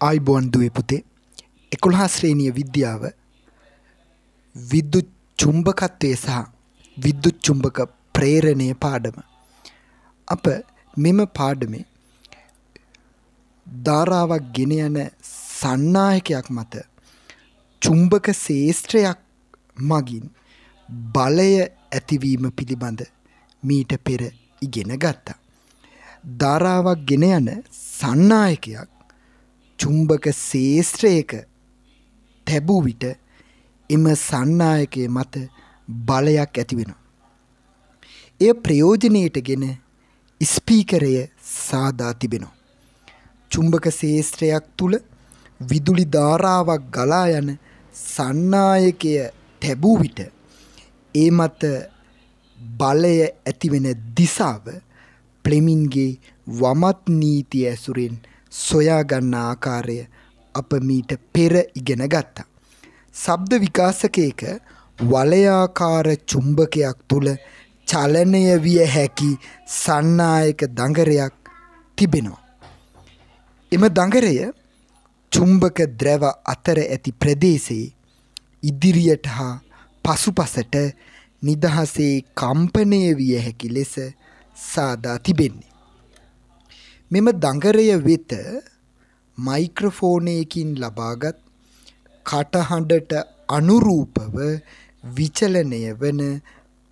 ආයිබෝන් දුවේ පුතේ එකොළහා ශ්‍රේණිය විද්‍යාව විද්‍යුත් චුම්බකත්වය සහ විද්‍යුත් චුම්බක ප්‍රේරණය පාඩම අප මෙම පාඩමේ ධාරාවක් ගෙන යන සන්නායකයක් මත චුම්බක ශේෂ්ත්‍රයක් මගින් බලය ඇතිවීම පිළිබඳ මීට පෙර ඉගෙන ගත්තා. ධාරාවක් ගෙන යන සන්නායකයක් චුම්බක ශේෂ්ත්‍රයක තැබූ විට එම සන්නායකය මත බලයක් ඇති වෙනවා. එය ප්‍රයෝජනයට ගෙන ස්පීකරය සාදා තිබෙනවා. චුම්බක ශේෂ්ත්‍රයක් තුල විදුලි ධාරාවක් ගලා යන සන්නායකය තැබූ විට ඒ මත බලය ඇතිවෙන දිසාව ප්ලෙමින්ගේ වමත් නීතිය ඇසුරෙන් සොයාගන්න ආකාරය අප මීට පෙර ඉගෙන ගත්තා. ශබ්ද විකාශකයක වලයාකාර චුම්බකයක් තුළ චලනය විය හැකි සන්නායක දඟරයක් තිබෙනවා. එම දඟරය චුම්බක ద్రව අතර ඇති ප්‍රදේශයේ ඉදිරියට හා පසුපසට නිදහසේ කම්පනය විය හැකි ලෙස සාදා තිබෙන්නේ. මෙම දඟරය වෙත මයික්‍රෆෝනයකින් ලබාගත් කටහඬට අනුරූපව විචලනය වන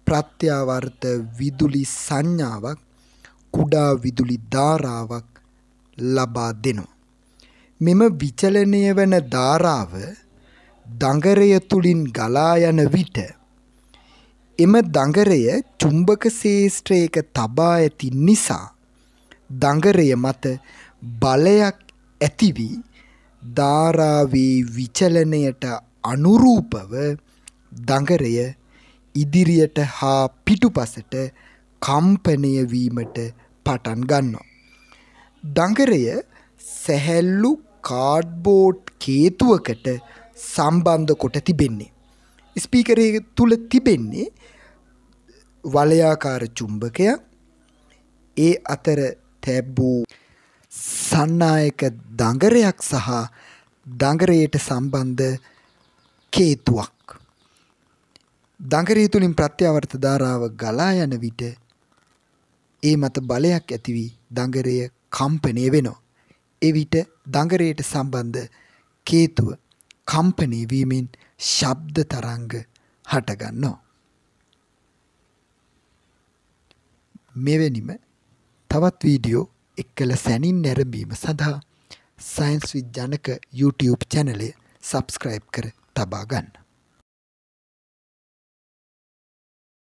ප්‍රත්‍යාවර්ත විදුලි සංඥාවක් කුඩා විදුලි ධාරාවක් ලබා දෙනවා. මෙම විචලනය වන ධාරාව දඟරය තුළින් ගලා යන විට එම දඟරය චුම්බක ශේෂ්ත්‍රයක තබා ඇති නිසා දඟරය මත බලයක් ඇති වී ධාරාවේ විචලනයට අනුරූපව දඟරය ඉදිරියට හා පිටුපසට කම්පනය වීමට පටන් ගන්නවා. දඟරය සැහැල්ලු කාඩ්බෝඩ් කේතුවකට සම්බන්ධ කොට තිබෙන්නේ. ස්පීකරය තුල තිබෙන්නේ වලයාකාර චුම්බකයක් ඒ අතර තැබූ සන්නායක දඟරයක් සහ දඟරයට සම්බන්ධ කේතුවක්. දඟරය තුළින් ප්‍රත්‍යාවර්ත ධාරාව ගලා යන විට ඒ මත බලයක් ඇති වී දඟරය කම්පණය වෙනවා. එවිට දඟරයට සම්බන්ධ කේතුව කම්පණය වීමෙන් ශබ්ද තරංග හටගන්නවා. මෙවැනිම තවත් වීඩියෝ එක්කල සැනින් නැරඹීම සඳහා සයින්ස් විත් ජනක YouTube චැනලය සබස්ක්‍රයිබ් කර තබා ගන්න.